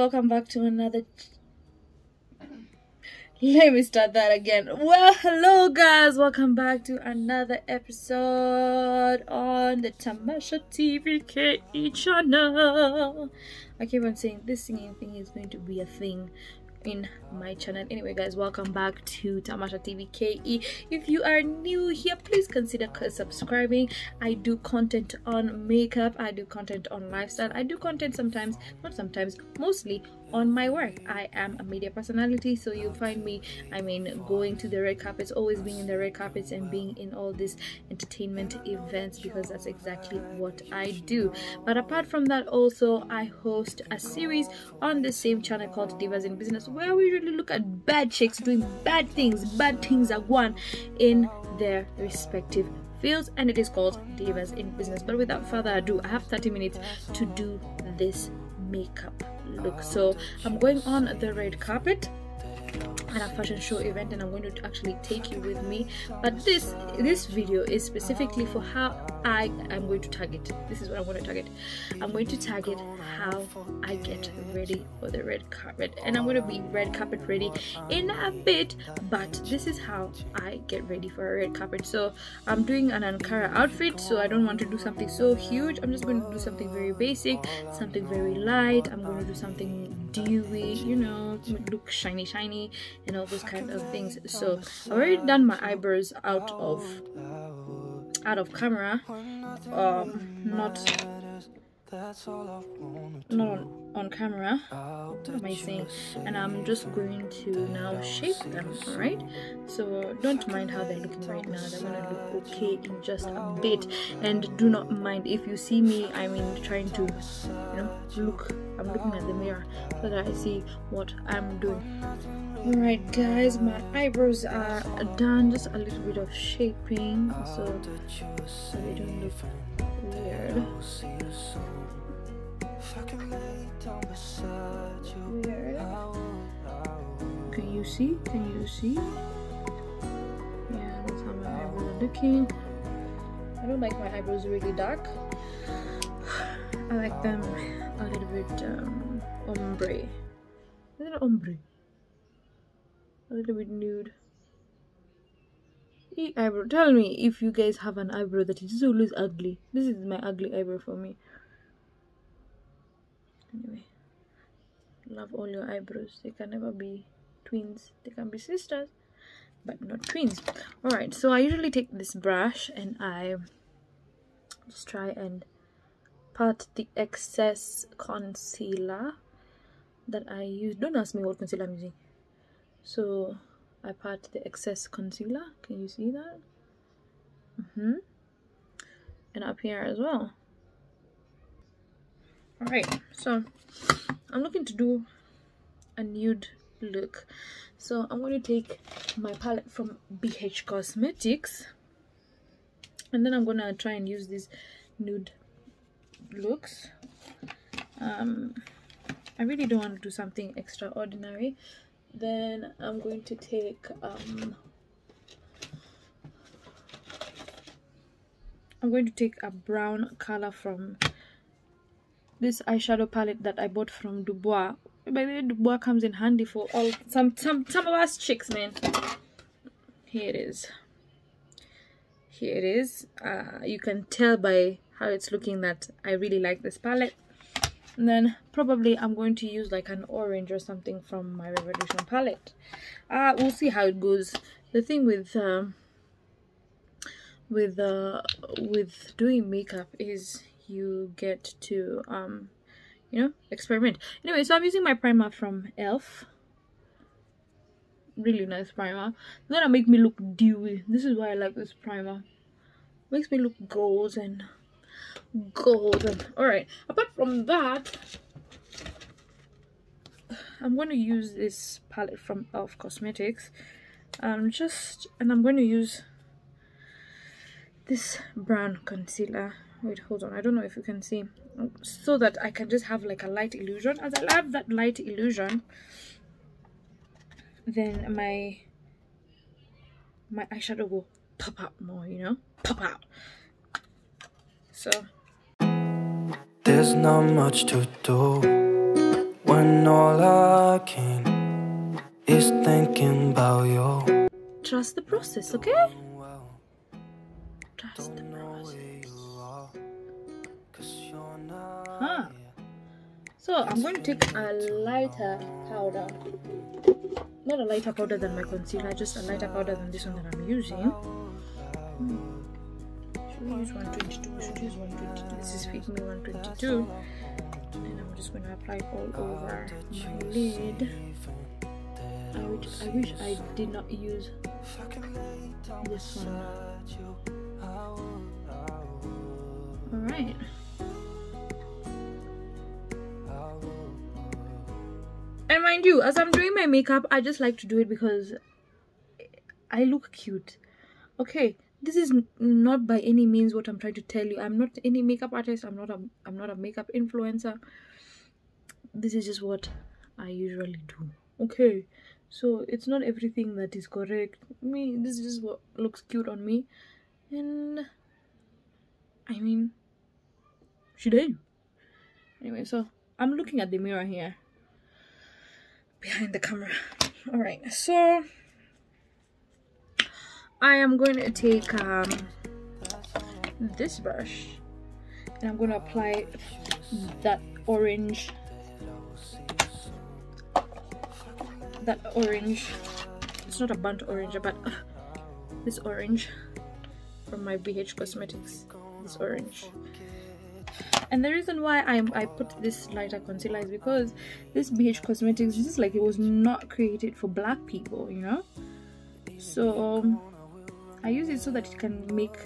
welcome back to another. Let me start that again. Well, hello guys, welcome back to another episode on the Tamasha TV KE channel. I keep on saying this singing thing is going to be a thing in my channel. Anyway guys welcome back to tamasha tv ke if you are new here please consider subscribing. I do content on makeup. I do content on lifestyle. I do content sometimes not sometimes mostly on my work. I am a media personality so you'll find me i mean going to the red carpets always being in the red carpets and being in all these entertainment events because that's exactly what i do. But apart from that also i host a series on the same channel called divas in business where we really look at bad chicks doing bad things bad things at one in their respective fields and it is called divas in business. But without further ado i have 30 minutes to do this makeup look. So i'm going on the red carpet at a fashion show event and i'm going to actually take you with me. But this this video is specifically for how i am going to target. This is what i want to target. I'm going to target how i get ready for the red carpet. And i'm going to be red carpet ready in a bit but this is how i get ready for a red carpet. So i'm doing an ankara outfit so i don't want to do something so huge. I'm just going to do something very basic something very light. I'm going to do something dewy you know look shiny shiny and all those kind of things. So i've already done my eyebrows out of out of camera. Um not not on, on camera what am i saying and i'm just going to now shape them all right so don't mind how they're looking right now. They're gonna look okay in just a bit. And do not mind if you see me i mean trying to you know look i'm looking at the mirror so that i see what i'm doing. All right guys my eyebrows are done. Just a little bit of shaping. So so they don't look weird weird can you see? Can you see? Yeah that's how my eyebrows are looking. I don't like my eyebrows really dark. I like them a little bit um ombre. Is it ombre. A little bit nude eyebrow. Tell me if you guys have an eyebrow that is always ugly. This is my ugly eyebrow for me. Anyway love all your eyebrows. They can never be twins. They can be sisters but not twins. All right so i usually take this brush and i just try and part the excess concealer that i use. Don't ask me what concealer i'm using. So I pat the excess concealer. Can you see that? Mm -hmm. and up here as well. All right so I'm looking to do a nude look. So I'm going to take my palette from BH Cosmetics. And then I'm gonna try and use these nude looks. Um I really don't want to do something extraordinary then I'm going to take um, I'm going to take a brown color from this eyeshadow palette that I bought from Dubois. By the way Dubois comes in handy for all some some some of us chicks man. Here it is. Here it is. Uh, you can tell by how it's looking that I really like this palette and then probably I'm going to use like an orange or something from my Revolution palette. Uh, we'll see how it goes. The thing with um, with uh, with doing makeup is you get to um, you know experiment. Anyway so I'm using my primer from e.l.f really nice primer. Gonna make me look dewy. This is why I like this primer. Makes me look golden golden all right apart from that I'm going to use this palette from Elf Cosmetics. Um, just and I'm going to use this brown concealer. Wait, hold on. I don't know if you can see, so that I can just have like a light illusion. As I have that light illusion, then my my eyeshadow will pop out more. You know, pop out. So there's not much to do when all I can is thinking about you. Trust the process, okay? Trust the process. Huh. So I'm going to take a lighter powder. Not a lighter powder than my concealer, just a lighter powder than this one that I'm using. Hmm. Should we use 122? Should use 122. This is Fit Me 122 and I'm just going to apply it all over my lid. I wish, I wish I did not use this one. alright and mind you as I'm doing my makeup I just like to do it because I look cute. Okay this is not by any means what i'm trying to tell you. I'm not any makeup artist. I'm not a i'm not a makeup influencer. This is just what i usually do. Okay. So it's not everything that is correct. Me this is just what looks cute on me. And i mean she did. Anyway so i'm looking at the mirror here. Behind the camera. All right so I am going to take um, this brush. And I'm going to apply that orange that orange. It's not a burnt orange but uh, this orange from my BH Cosmetics. This orange. And the reason why I, I put this lighter concealer is because this BH Cosmetics is just like it was not created for black people you know? So I use it so that it can make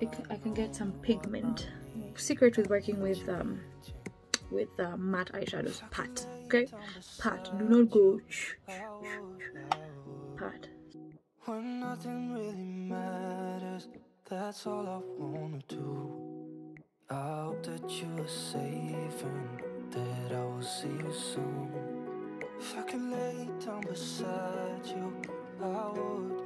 it, I can get some pigment. Secret with working with um with uh, matte eyeshadows. Pat. Okay? Pat. Do not go. Pat. When nothing really matters that's all I wanna do. I hope that you are safe and that I will see you soon. If I can lay down beside you I would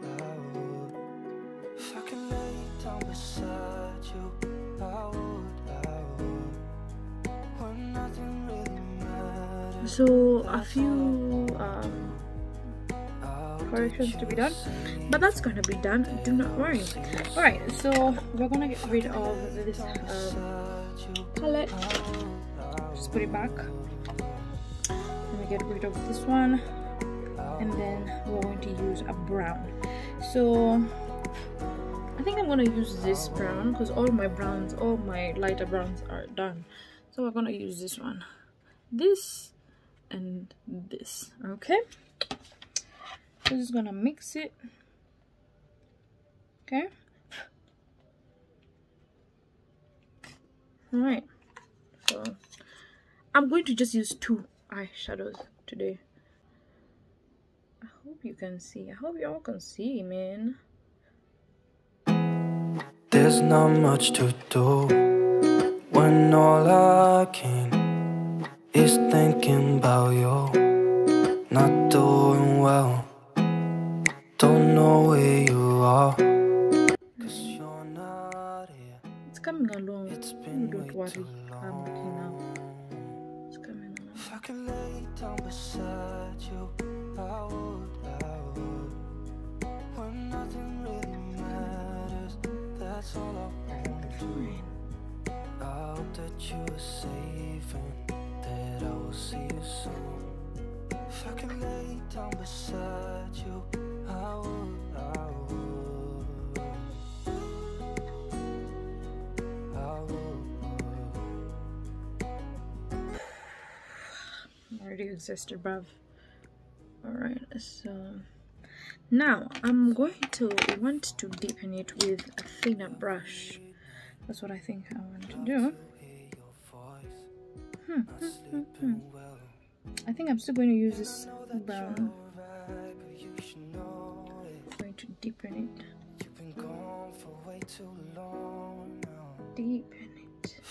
so a few um, corrections to be done but that's gonna be done. Do not worry. All right so we're gonna get rid of this um, palette. Just put it back. Let me get rid of this one. And then we're going to use a brown. So I think I'm gonna use this brown because all my browns all my lighter browns are done. So we're gonna use this one. This and this okay? I'm just gonna mix it okay? All right. So I'm going to just use two eyeshadows today. I hope you can see. I hope y'all can see man there's not much to do when all I can is thinking about you. Not doing well. Don't know where you are. Cause you're not here. It's coming along. It's been Don't way worry too I'm okay now. It's coming along. If I can lay down beside you I would, That's all I want to do I hope that you are safe and that I will see you soon. If I can lay down beside you, I would, I would. I would. already existed bruv alright so now i'm going to want to deepen it with a thinner brush that's what i think i want to do hmm, hmm, hmm, hmm. I think I'm still going to use this brown. going to deepen it. Deepen it.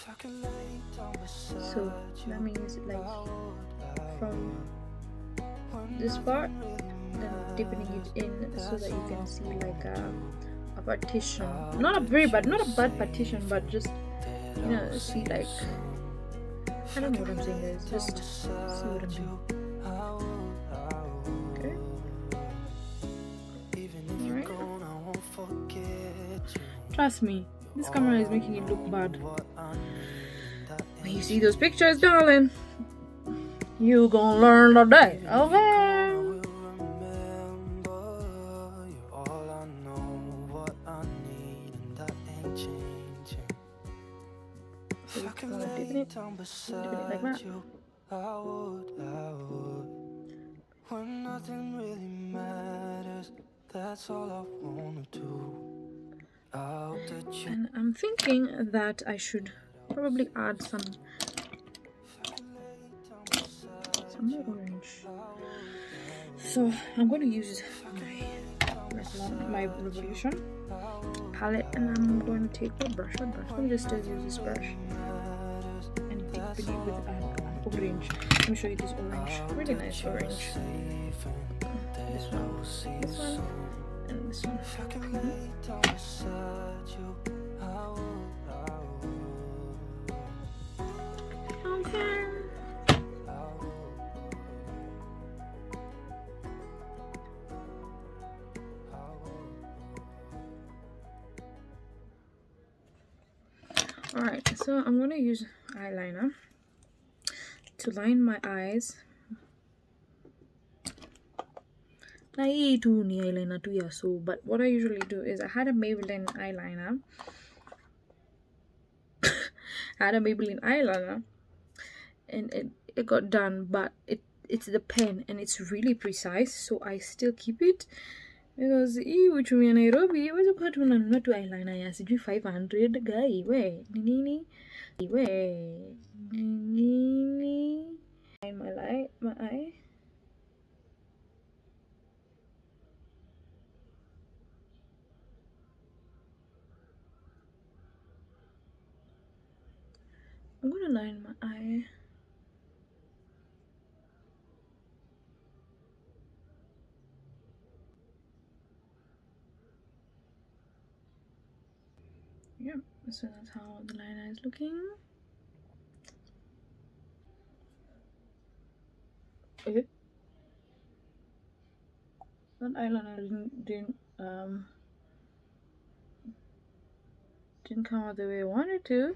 So that means like from this part, then deepening it in so that you can see like a, a partition. Not a very bad, not a bad partition, but just you know, see like I don't know what I'm saying, guys. Just see what I'm doing. Okay. Trust me, this camera is making it look bad. When you see those pictures, darling, you gonna learn today, okay? It, like that. I would, I would. When nothing really matters, that's all I wanna do. I hope that you And I'm thinking that I should probably add some some more orange. So I'm going to use my my Revolution palette, and I'm going to take a brush. A brush. Me just use this brush it with an, an orange. Let me show you this orange. Really nice orange. This one, this one, and this one. Mhm. Okay. To line my eyes. Na hii tu ni eyeliner tu ya so, but what I usually do is I had a Maybelline eyeliner. I had a Maybelline eyeliner and it, it got done, but it it's the pen and it's really precise, so I still keep it because hii uchumi ya Nairobi huwezi kuwa unanunua tu eyeliner ya sijui 500 gai we ni nini Line my light my eye. I'm gonna line my eye so that's how the liner is looking. Okay. That eyeliner didn't, didn't um didn't come out the way I wanted to.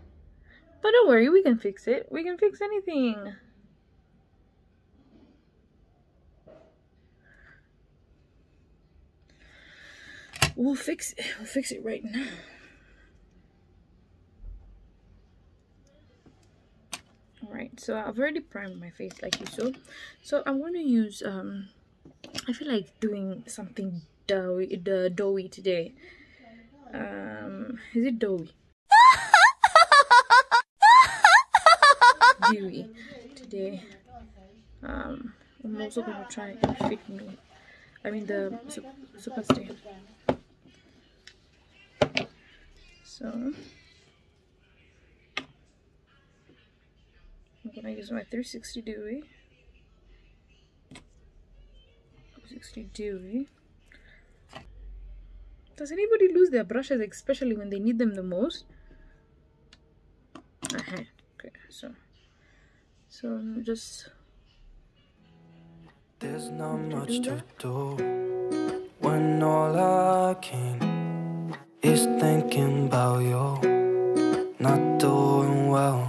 But don't worry, we can fix it. We can fix anything. We'll fix it. We'll fix it right now. Alright, so I've already primed my face like you saw. So I'm going to use, um, I feel like doing something doughy, the doughy today. Um, is it doughy? Dewy today. Um, I'm also to try and fit me. I mean the su- super stay. So I'm gonna use my 360 Dewy. 360 Dewy. Does anybody lose their brushes, especially when they need them the most? Uh-huh. Okay, so so I'm just There's not much to do when all I can is thinking about you. Not doing well,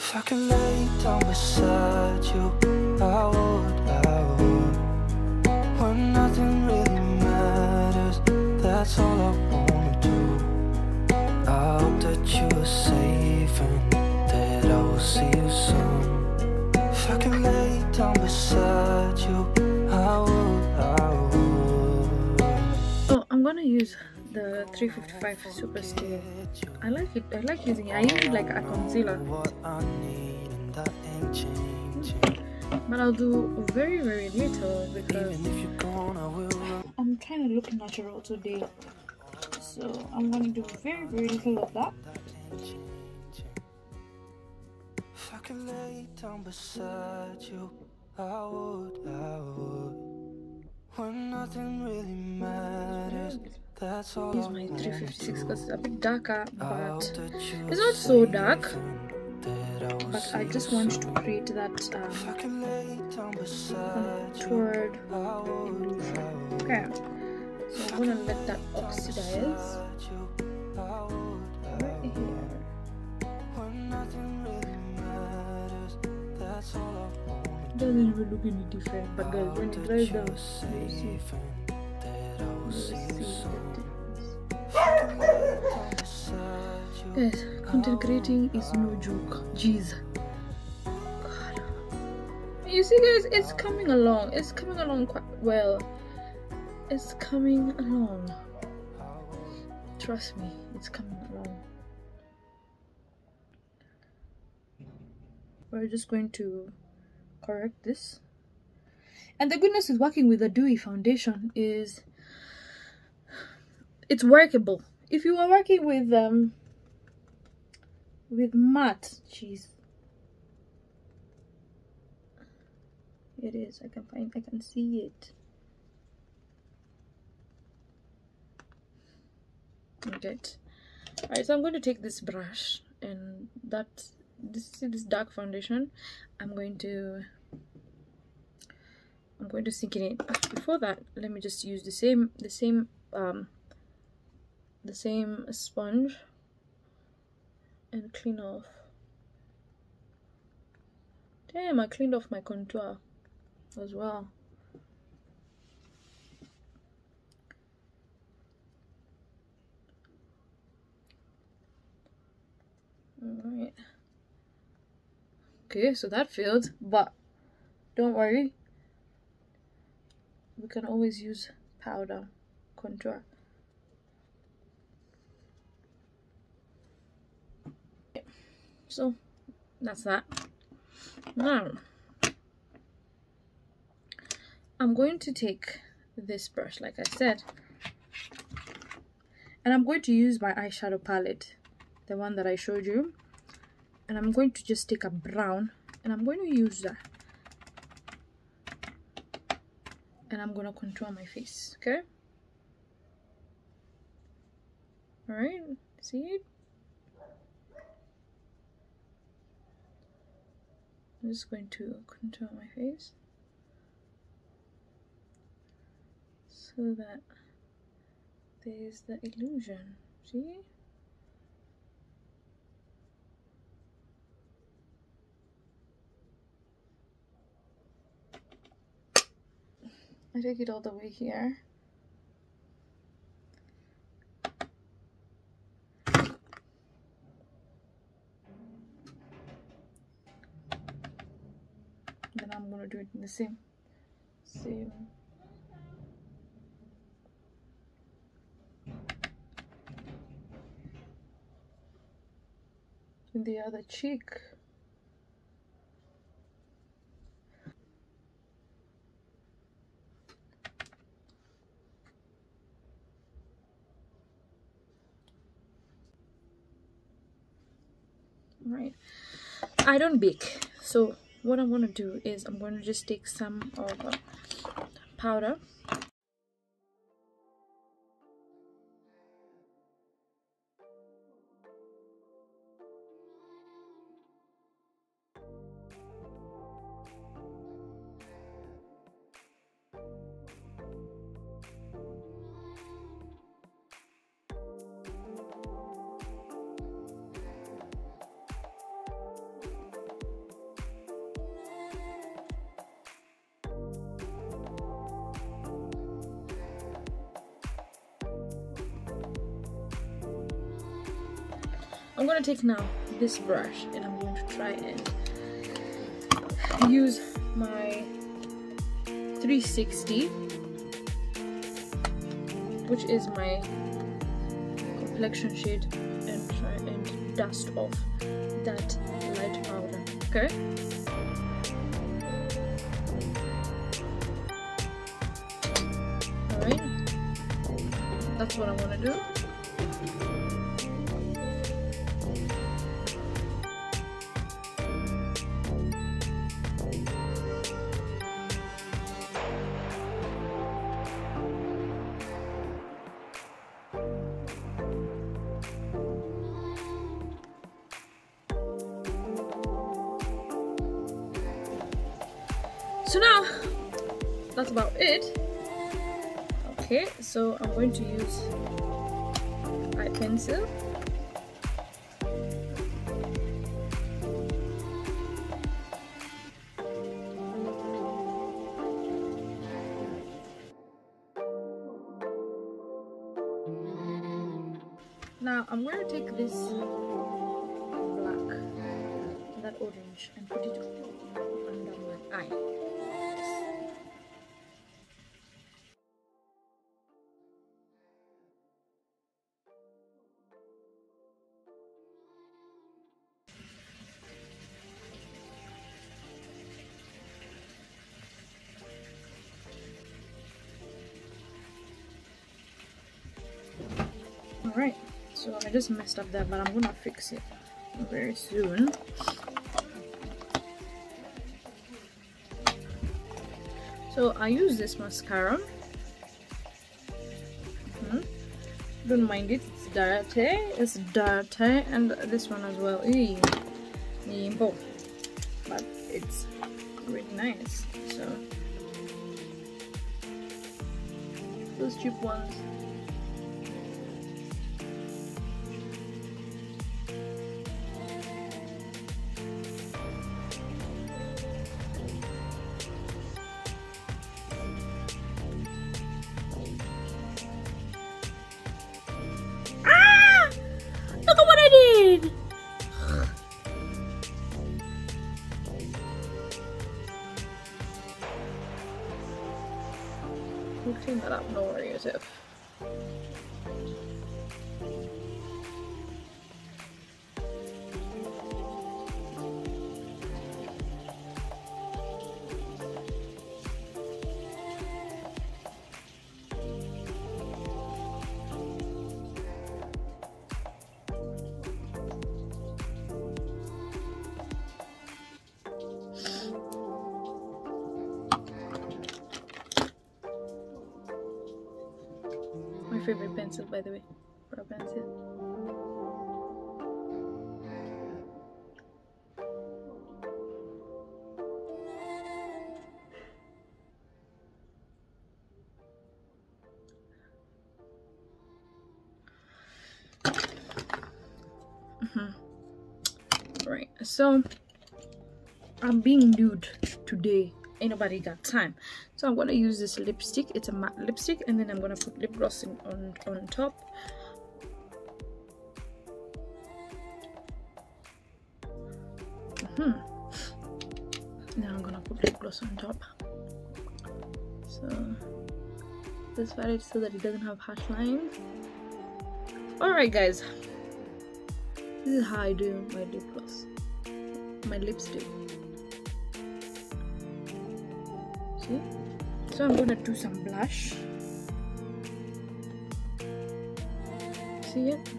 If I could lay down beside you, I would, I would. When nothing really matters, that's all I wanna do. I hope that you are safe and that I will see you soon. If I could lay down beside you, I would, I would. Oh, I'm gonna use the 355 Super Stay. I like it. I like using it. I use it like a concealer, What I need and that ain't changing. but I'll do very, very little because Even if you're gone, I will run. I'm trying to look natural today. So I'm gonna do very, very little of that. That ain't changing. If I could lay down beside you, I would, I would. When nothing really matters, that's all Use my 356 because it's a bit darker, but it's not so dark. and that I will but I just want to create that um, could lay down beside you, contoured I would, illusion. I would. Okay, so I'm gonna let that oxidize right here. Doesn't even look any different, but guys, when it dries down, you see. Safe and that I will You see see you soon. the difference. Guys, content creating is no joke. Jeez. God. You see, guys, it's coming along. It's coming along quite well. It's coming along. Trust me, it's coming along. We're just going to correct this. And the goodness with working with a dewy foundation is it's workable. If you are working with um with matte, jeez. It is. I can find. I can see it. Good. Alright, so I'm going to take this brush and that this see this dark foundation. I'm going to I'm going to sink it in. Before that, let me just use the same the same um the same sponge and clean off. Damn, I cleaned off my contour as well. Alright. Okay, so that failed, but don't worry. We can always use powder contour. So that's that. Now I'm going to take this brush, like I said, and I'm going to use my eyeshadow palette, the one that I showed you, and I'm going to just take a brown and I'm going to use that. And I'm to contour my face, okay? Alright, see it? I'm just going to contour my face so that there's the illusion. See? I take it all the way here. Then I'm gonna do it in the same, same. In the other cheek. Right. I don't bake. So what i'm going to do is i'm going to just take some of powder I'm gonna take now this brush and I'm going to try and use my 360 which is my complexion shade and try and dust off that light powder okay? All right that's what I want to do so now that's about it. Okay so I'm going to use eye pencil Alright, so I just messed up that, but I'm gonna fix it very soon. So I use this mascara. Mm -hmm. Don't mind it, it's dirty. It's dirty, and this one as well. But it's really nice. So those cheap ones We'll clean that up, no worries if. So I'm being nude today. Ain't nobody got time. So i'm gonna use this lipstick. It's a matte lipstick and then i'm gonna put lip gloss on on top. Mm -hmm. now i'm gonna put lip gloss on top. So this it so that it doesn't have harsh lines all right guys. This is how i do my lip gloss my lipstick. See? So i'm gonna do some blush. See it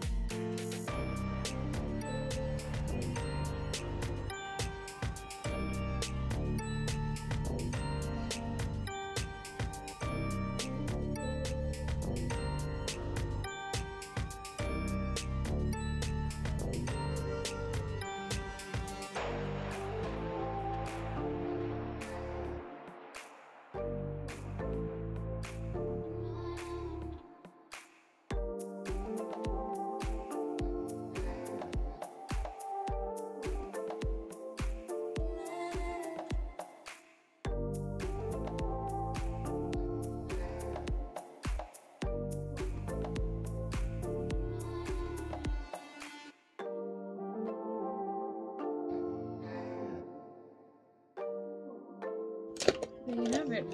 you have it.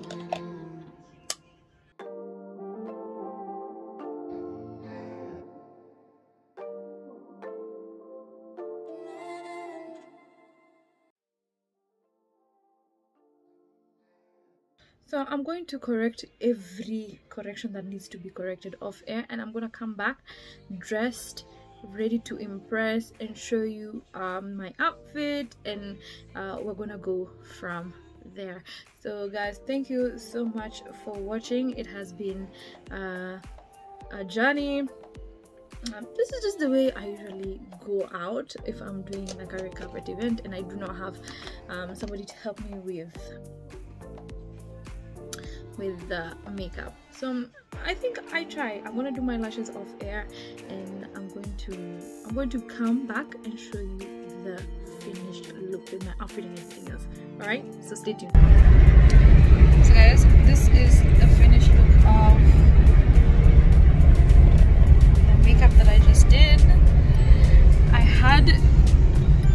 So I'm going to correct every correction that needs to be corrected off air and I'm going to come back dressed ready to impress and show you um, my outfit and uh, we're gonna go from there. So guys thank you so much for watching. It has been uh, a journey. Um, this is just the way I usually go out if I'm doing like a carpet event and I do not have um, somebody to help me with with the makeup. So um, i think i try. I'm gonna do my lashes off air and i'm going to i'm going to come back and show you the finished look with my outfit and everything else. All right so stay tuned. So guys this is the finished look of the makeup that i just did. I had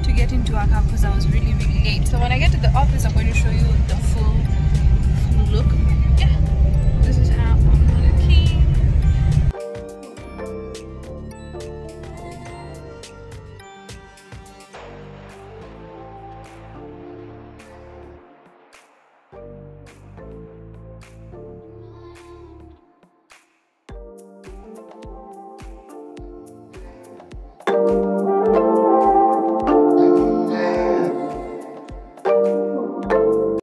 to get into a cab because i was really really late. So when i get to the office i'm going to show you